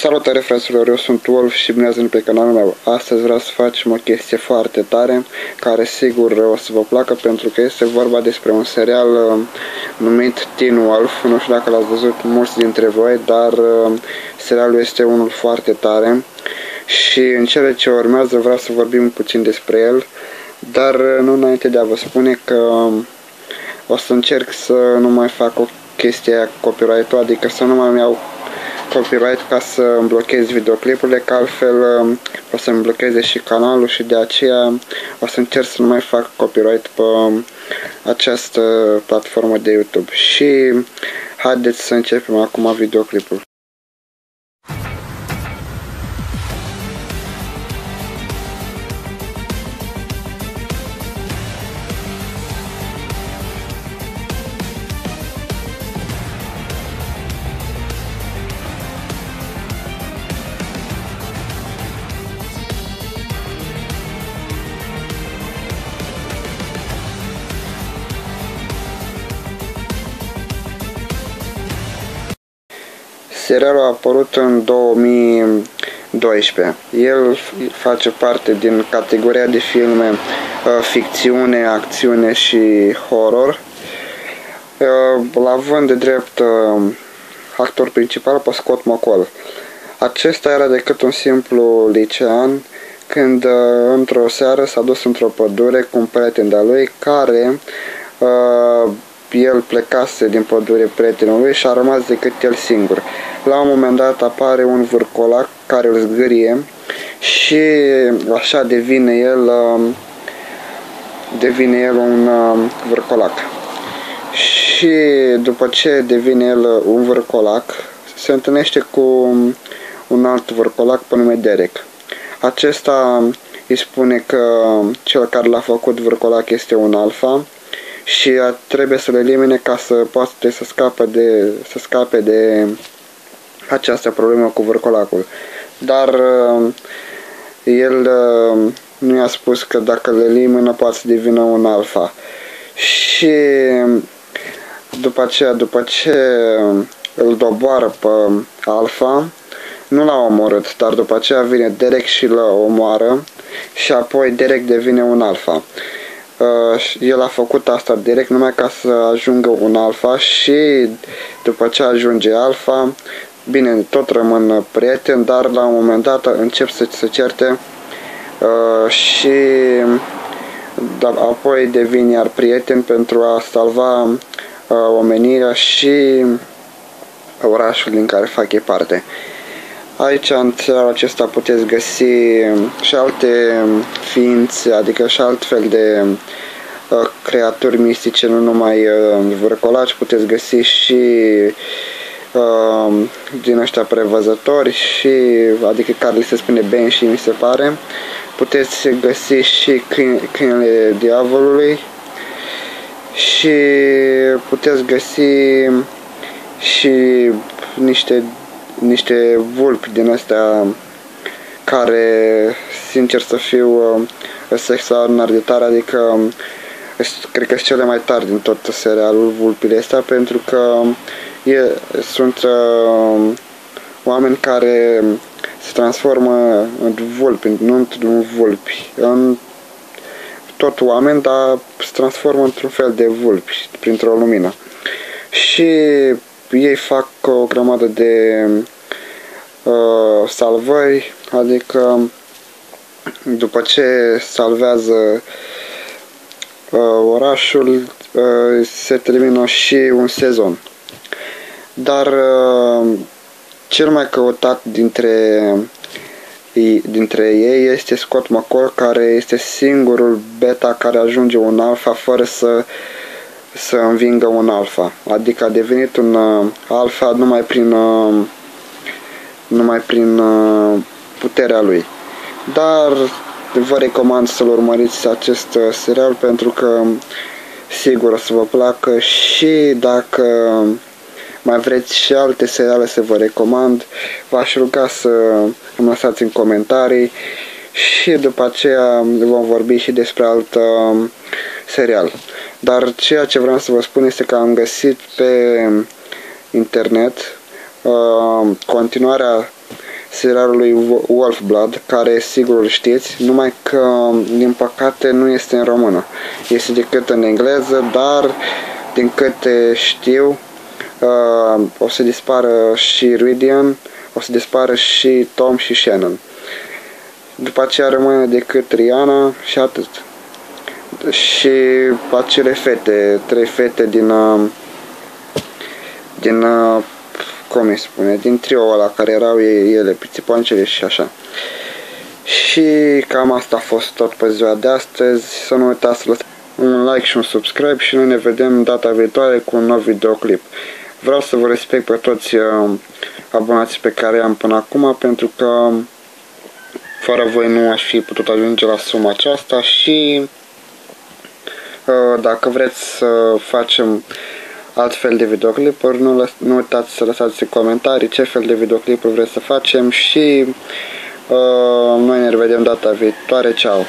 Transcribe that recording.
Salutare fraților, eu sunt Wolf și bine ați pe canalul meu. Astăzi vreau să facem o chestie foarte tare, care sigur o să vă placă pentru că este vorba despre un serial uh, numit Teen Wolf. Nu știu dacă l-ați văzut mulți dintre voi, dar uh, serialul este unul foarte tare și în cele ce urmează vreau să vorbim puțin despre el, dar uh, nu înainte de a vă spune că um, o să încerc să nu mai fac o chestie copyright adică să nu mai iau copyright ca să îmi blochez videoclipurile, că altfel um, o să-mi blocheze și canalul și de aceea o să încerc să nu mai fac copyright pe um, această platformă de YouTube. Și haideți să începem acum videoclipul. Serialul a apărut în 2012. El face parte din categoria de filme uh, ficțiune, acțiune și horror. Uh, la vând de drept uh, actor principal pe Scott McCall. Acesta era decât un simplu licean când într-o seară s-a dus într-o pădure cu un prieten de-a lui care el plecase din pădure prietenul lui și a rămas decât el singur. La un moment dat apare un vârcolac care îl zgârie și așa devine el um, devine el un um, vârcolac. Și după ce devine el un vârcolac, se întâlnește cu un alt vârcolac pe nume Derek. Acesta îi spune că cel care l-a făcut vârcolac este un alfa și trebuie să le elimine ca să poată să scape de, să scape de această problemă cu vârcolacul. Dar uh, el uh, nu i-a spus că dacă le elimină poate să devină un alfa. Și după aceea, după ce îl doboară pe alfa, nu l-a omorât, dar după aceea vine direct și îl omoară și apoi direct devine un alfa. Uh, el a făcut asta direct numai ca să ajungă un alfa și după ce ajunge alfa, bine, tot rămân prieteni, dar la un moment dat încep să se certe uh, și da, apoi devin iar prieteni pentru a salva uh, omenirea și orașul din care fac ei parte. Aici, în țara acesta, puteți găsi și alte ființe, adică și alt fel de uh, creaturi mistice, nu numai uh, vârcolaci, puteți găsi și uh, din ăștia prevăzători și adică care li se spune Ben și mi se pare. Puteți găsi și câinele diavolului și puteți găsi și niște niște vulpi din astea care, sincer să fiu, sunt extraordinar de tare, adică cred că sunt cele mai tari din tot serialul vulpile astea, pentru că e, sunt uh, oameni care se transformă în vulpi, nu într-un vulpi, în tot oameni, dar se transformă într-un fel de vulpi printr-o lumină. Și ei fac o grămadă de uh, salvări, adică după ce salvează uh, orașul, uh, se termină și un sezon. Dar uh, cel mai căutat dintre dintre ei este Scott McCall, care este singurul beta care ajunge un alfa fără să să învingă un alfa. Adică a devenit un uh, alfa numai prin uh, numai prin uh, puterea lui. Dar vă recomand să-l urmăriți acest uh, serial pentru că sigur o să vă placă și dacă mai vreți și alte seriale să vă recomand, v-aș ruga să îmi lăsați în comentarii și după aceea vom vorbi și despre alt uh, serial. Dar ceea ce vreau să vă spun este că am găsit pe internet uh, continuarea serialului Wolfblood, care sigur îl știți, numai că din păcate nu este în română. Este decât în engleză, dar din câte știu uh, o să dispară și Ridian, o să dispară și Tom și Shannon. După aceea rămâne decât Rihanna și atât. Și acele fete, trei fete din uh, din uh, cum îi spune, din trio ăla care erau ei, ele, pițipoancele și așa. Și cam asta a fost tot pe ziua de astăzi. Să nu uitați să lăsați un like și un subscribe și noi ne vedem data viitoare cu un nou videoclip. Vreau să vă respect pe toți uh, abonații pe care am până acum pentru că fără voi nu aș fi putut ajunge la suma aceasta și uh, dacă vreți să facem alt fel de videoclipuri, nu, nu uitați să lăsați în comentarii ce fel de videoclipuri vreți să facem și uh, noi ne revedem data viitoare. Ceau!